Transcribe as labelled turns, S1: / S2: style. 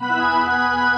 S1: Bye.